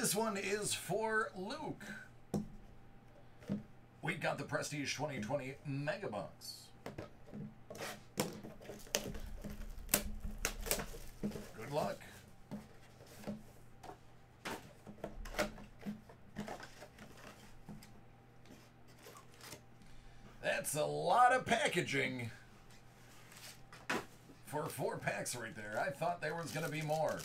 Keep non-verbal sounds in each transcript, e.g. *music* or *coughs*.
This one is for Luke. We got the Prestige 2020 Megabox. Good luck. That's a lot of packaging for four packs right there. I thought there was going to be more.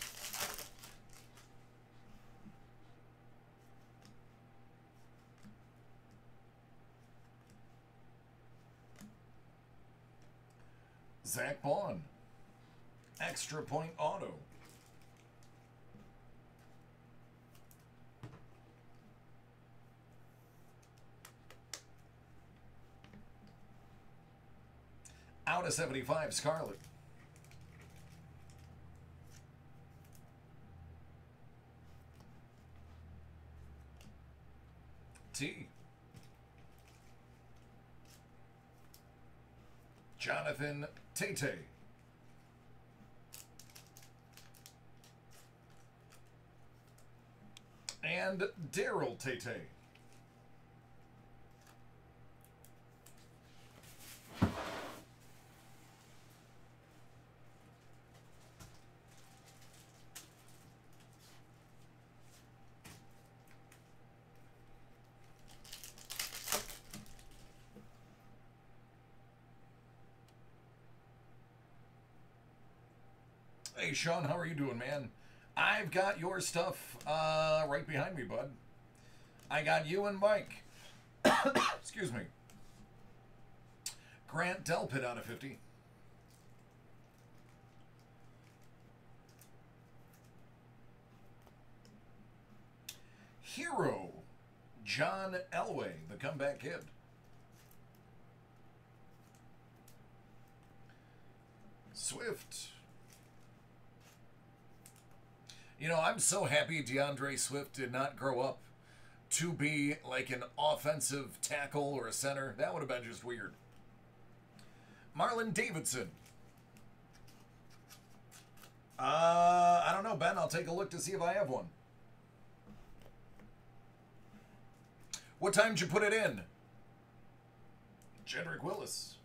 Zack Baun. Extra point auto. Out of 75, Scarlet. T. Jonathan Tate. And Daryl Tate. Hey, Sean, how are you doing, man? I've got your stuff uh, right behind me, bud. I got you and Mike. *coughs* Excuse me. Grant Delpit out of 50. Hero, John Elway, the comeback kid. Swift, You know, I'm so happy DeAndre Swift did not grow up to be like an offensive tackle or a center. That would have been just weird. Marlon Davidson. Uh, I don't know, Ben. I'll take a look to see if I have one. What time did you put it in? Jedrick Wills.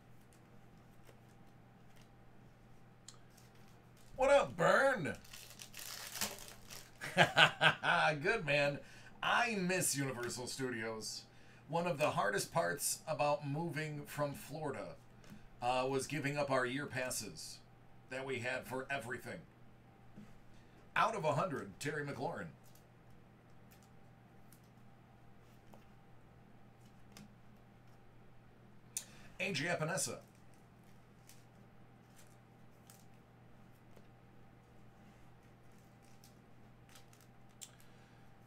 What up, Burn? *laughs* Good man. I miss Universal Studios. One of the hardest parts about moving from Florida uh, was giving up our year passes that we had for everything. Out of 100, Terry McLaurin. AJ Epenesa.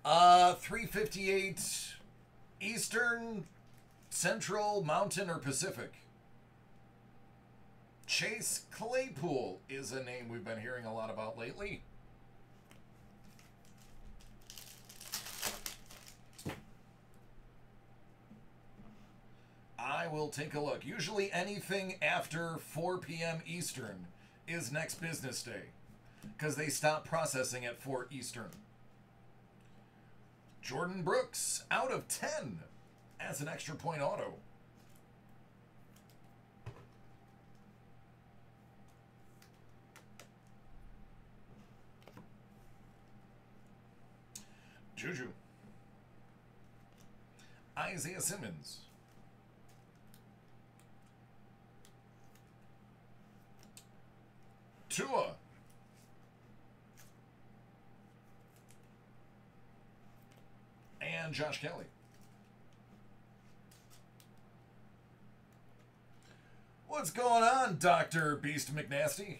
Uh, 358 Eastern, Central, Mountain, or Pacific. Chase Claypool is a name we've been hearing a lot about lately. I will take a look. Usually anything after 4 p.m. Eastern is next business day because they stop processing at 4 Eastern. Jordyn Brooks out of 10 as an extra point auto. Juju. Isaiah Simmons. Tua. And Josh Kelley. What's going on, Dr. Beast McNasty?